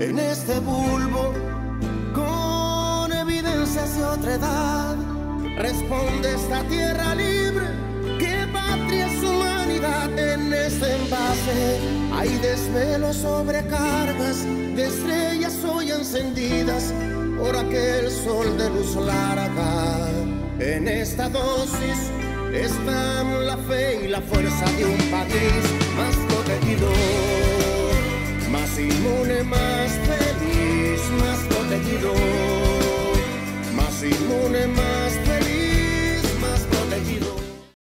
en este bulbo con evidencias de otra edad. Responde esta tierra libre, que patria es humanidad en este envase? Hay desvelos sobrecargas de estrellas hoy encendidas por aquel sol de luz larga. En esta dosis están la fe y la fuerza de un país.